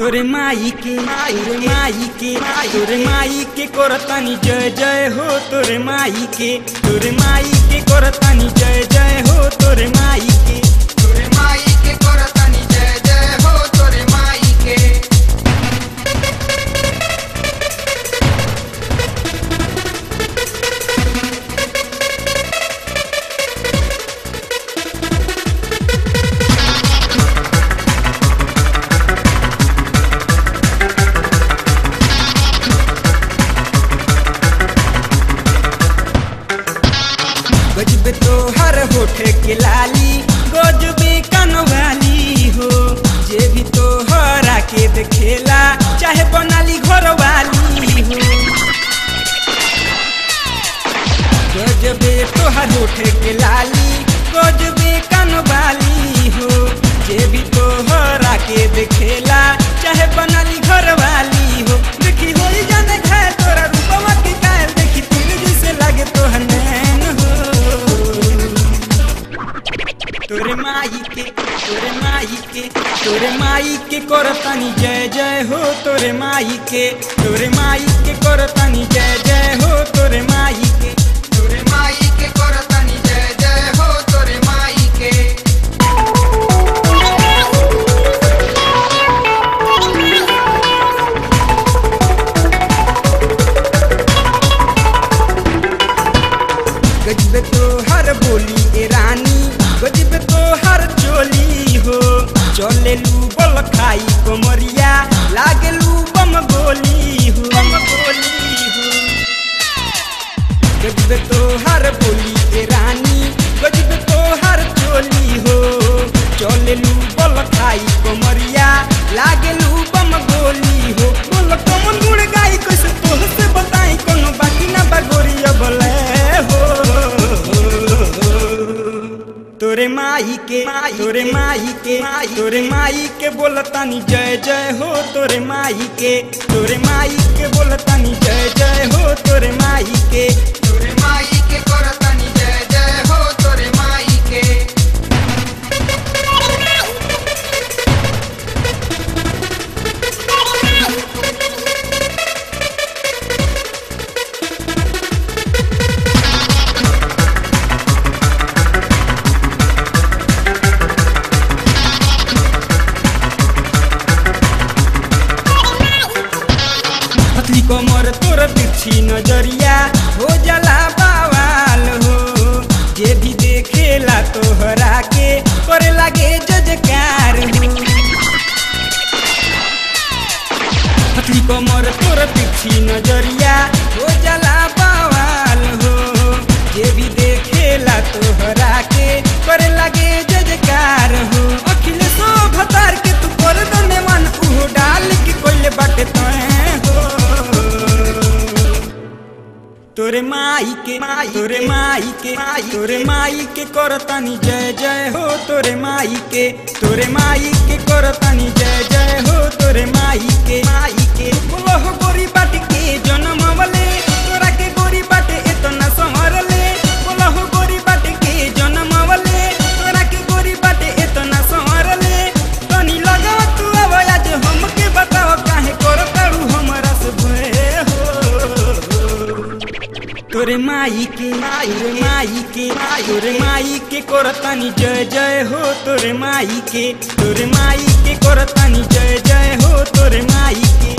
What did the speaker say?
तोरे माई के, तोरे माई के, तोरे माई के करतानी जय जय हो तोरे माई के, तोरे माई के करतानी जय जय हो तोरे माई के। गजबे तो हर होठे के लाली गजबे कनवाली हो। जे भी तो हरा के देखेला, चाहे बनाली घर वाली हो। गजबे तो हर होठे के लाली गजबे कनवाली माई के करतानी, जय जय हो तोरे माई के तोरे माई के करतानी, जय जय हो तोरे माई के तोरे माई के करतानी, जय जय हो तोरे माई गजबे तो हर बोली बल तोरे माई के, तोरे माई के, तोरे माई के बोलतानी जय जय हो तोरे माई के, तोरे माई के बोलतानी जय जय हो तोरे माई के। कमर तोर तिरछी नज़रिया हो जला बवाल हो, जे भी देखेला तोहरा के करे लागे जजकार हो। पतली कमर तोर तिरछी नज़रिया हो तोरे माई के, तोरे माई के, तोरे माई के करतनी जय जय हो तोरे माई के, तोरे माई के करतनी जय जय हो तोरे माई के माई के। बोलो गोरी बाट के, जन्म वाले तोरे माई के तोरे माई के तोरे माई के करतानी जय जय हो तोरे माई के, तोरे माई के करतानी जय जय हो तोरे माई के।